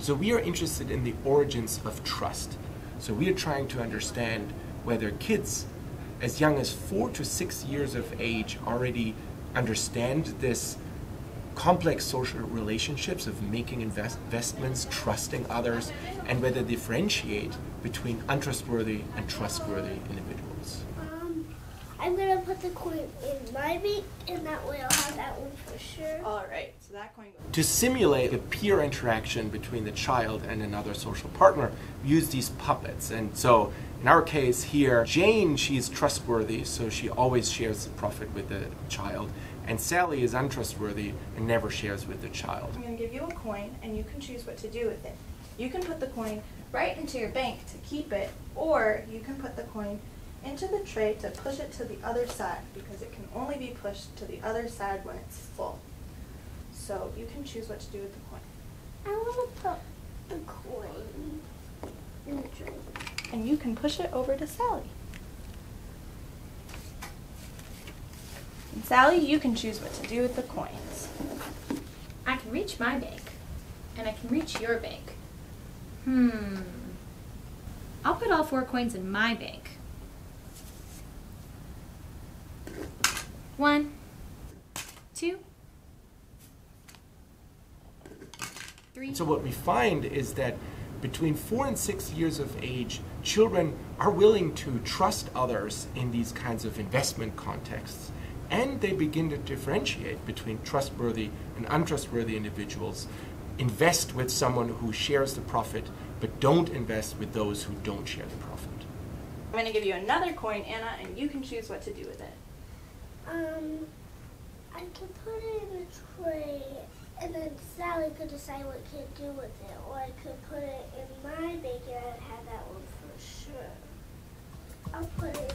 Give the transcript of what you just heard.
So we are interested in the origins of trust. So we are trying to understand whether kids as young as four to six years of age already understand this complex social relationships of making invest investments, trusting others, and whether they differentiate between untrustworthy and trustworthy individuals. Um, I'm gonna put the coin in my beak, and that way I'll have that one for sure. All right, so that coin goes. To simulate a peer interaction between the child and another social partner, we use these puppets. And so in our case here, Jane, she's trustworthy, so she always shares the profit with the child. And Sally is untrustworthy and never shares with the child. I'm going to give you a coin, and you can choose what to do with it. You can put the coin right into your bank to keep it, or you can put the coin into the tray to push it to the other side because it can only be pushed to the other side when it's full. So you can choose what to do with the coin. I want to put the coin in the drink. And you can push it over to Sally. And Sally, you can choose what to do with the coins. I can reach my bank, and I can reach your bank. Hmm. I'll put all four coins in my bank. One, two, three. So what we find is that between four and six years of age, children are willing to trust others in these kinds of investment contexts. And they begin to differentiate between trustworthy and untrustworthy individuals, invest with someone who shares the profit, but don't invest with those who don't share the profit. I'm going to give you another coin, Anna, and you can choose what to do with it to put it in a tray, and then Sally could decide what kid do with it, or I could put it in my bacon and have that one for sure. I'll put it